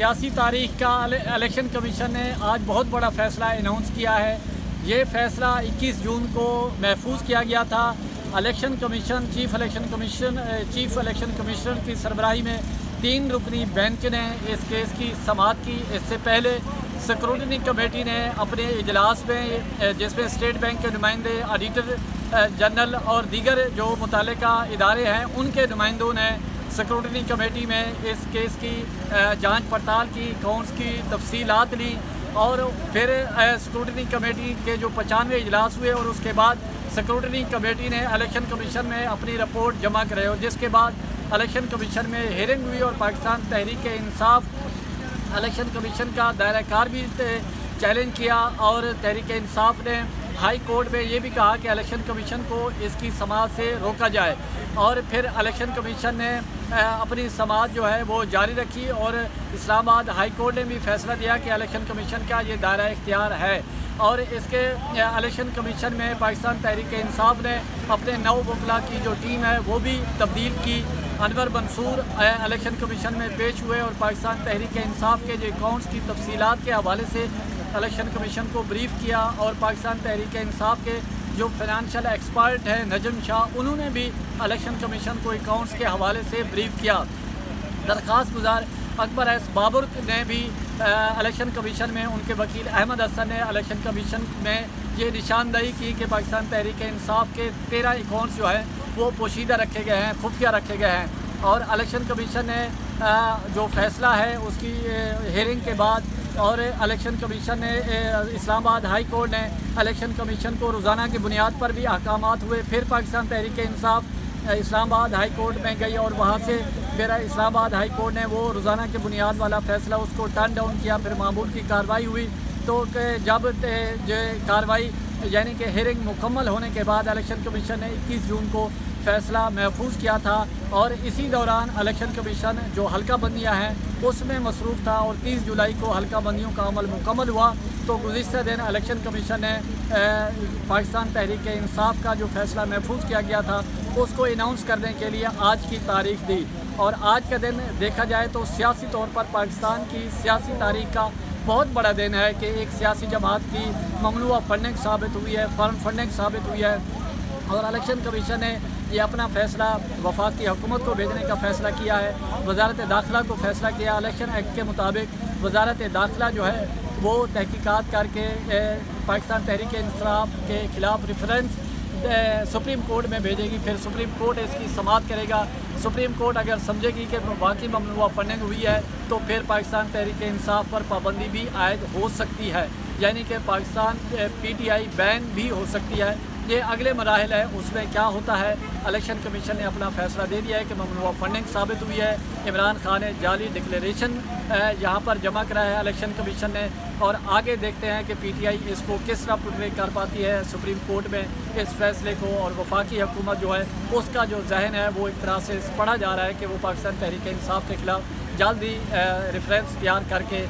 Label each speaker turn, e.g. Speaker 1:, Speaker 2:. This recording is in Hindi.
Speaker 1: सियासी तारीख का इलेक्शन कमीशन ने आज बहुत बड़ा फैसला अनाउंस किया है। ये फैसला 21 जून को महफूज किया गया था। Election commission chief election commission chief election commissioner की सरबराही में तीन रुकनी बेंच ने इस केस की समात की। इससे पहले सिक्योरिटी कमेटी ने अपने इजलास में जिसमें स्टेट बैंक के नुमाइंदे ऑडिटर जनरल और दीगर जो मुतल इदारे हैं, उनके नुमाइंदों ने सिक्योरिटी कमेटी में इस केस की जाँच पड़ताल की, कौन की तफसीलात ली और फिर सिक्योरिटी कमेटी के जो पचानवे इजलास हुए और उसके बाद सिक्योरिटी कमेटी ने इलेक्शन कमीशन में अपनी रिपोर्ट जमा कराई और जिसके बाद इलेक्शन कमीशन में हेयरिंग हुई और पाकिस्तान तहरीक इंसाफ इलेक्शन कमीशन का दायरा कार भी चैलेंज किया और तहरीक इंसाफ ने हाई कोर्ट में ये भी कहा कि इलेक्शन कमीशन को इसकी समाज से रोका जाए। और फिर इलेक्शन कमीशन ने अपनी समाज जो है वो जारी रखी और इस्लामाबाद हाई कोर्ट ने भी फैसला दिया कि इलेक्शन कमीशन का ये दायरा इख्तियार है। और इसके इलेक्शन कमीशन में पाकिस्तान तहरीक इंसाफ ने अपने नौ वकला की जो टीम है वो भी तब्दील की। अनवर मंसूर इलेक्शन कमीशन में पेश हुए और पाकिस्तान तहरीक इंसाफ के जो अकाउंट्स की तफसीत के हवाले से इलेक्शन कमीशन को ब्रीफ किया और पाकिस्तान तहरीक इंसाफ के जो फाइनेंशियल एक्सपर्ट हैं, नजम शाह, उन्होंने भी इलेक्शन कमीशन को अकाउंट्स के हवाले से ब्रीफ किया। दरख्वास्त गुजार, अकबर एस बाबर ने भी इलेक्शन कमीशन में उनके वकील अहमद हसन ने इलेक्शन कमीशन में ये निशानदही की कि पाकिस्तान तहरीक इंसाफ के तेरह अकाउंट्स जो हैं, वो पोशीदा रखे गए हैं, खुफिया रखे गए हैं। और इलेक्शन कमीशन ने जो फैसला है, उसकी हेयरिंग के बाद और इलेक्शन कमीशन ने इस्लामाबाद हाई कोर्ट ने इलेक्शन कमीशन को रोज़ाना की बुनियाद पर भी अहकाम हुए। फिर पाकिस्तान तहरीक इंसाफ इस्लामाबाद हाई कोर्ट में गई और वहाँ से फिर इस्लामाबाद हाई कोर्ट ने वो रोज़ाना के बुनियाद वाला फ़ैसला उसको टर्न डाउन किया। फिर मामूल की कार्रवाई हुई। तो जब जो कार्रवाई, यानी कि हेयरिंग मुकम्मल होने के बाद इलेक्शन कमीशन ने 21 जून को फ़ैसला महफूज किया था और इसी दौरान इलेक्शन कमीशन जो हल्का बंदियाँ हैं, उसमें मसरूफ़ था और 30 जुलाई को हल्का बंदियों का अमल मुकम्मल हुआ। तो गुजशत दिन इलेक्शन कमीशन ने पाकिस्तान तहरीक इंसाफ का जो फ़ैसला महफूज किया गया था, उसको अनाउंस करने के लिए आज की तारीख दी। और आज का दिन देखा जाए तो सियासी तौर पर पाकिस्तान की सियासी तारीख का बहुत बड़ा दिन है कि एक सियासी जमात की ममनुआ फंडिंग साबित हुई है, फर्म फंडिंग साबित हुई है और इलेक्शन कमीशन ने ये अपना फ़ैसला, वफाकी हुकूमत को भेजने का फ़ैसला किया है, वजारत दाखिला को फ़ैसला किया, इलेक्शन एक्ट के मुताबिक वजारत दाखिला जो है वो तहकीक़ात करके पाकिस्तान तहरीक इंसाफ के ख़िलाफ़ रेफरेंस सुप्रीम कोर्ट में भेजेगी, फिर सुप्रीम कोर्ट इसकी समात करेगा। सुप्रीम कोर्ट अगर समझेगी कि बाकी ममनुआ फंडिंग हुई है तो फिर पाकिस्तान तहरीक इंसाफ पर पाबंदी भी आयद हो सकती है। यानी कि पाकिस्तान पीटीआई बैन भी हो सकती है। ये अगले मराहल है, उसमें क्या होता है? इलेक्शन कमीशन ने अपना फैसला दे दिया है कि ममनुआ फंडिंग साबित हुई है। इमरान खान ने जाली डिक्लेरेशन यहाँ पर जमा कराया है। इलेक्शन कमीशन ने और आगे देखते हैं कि पीटीआई इसको किस तरह पुरे कर पाती है सुप्रीम कोर्ट में, इस फैसले को और वफाकी हुकूमत जो है, उसका जो जहन है, वो एक तरह से पढ़ा जा रहा है कि वो पाकिस्तान तहरीक इंसाफ के ख़िलाफ़ जल्द ही रेफरेंस तैयार करके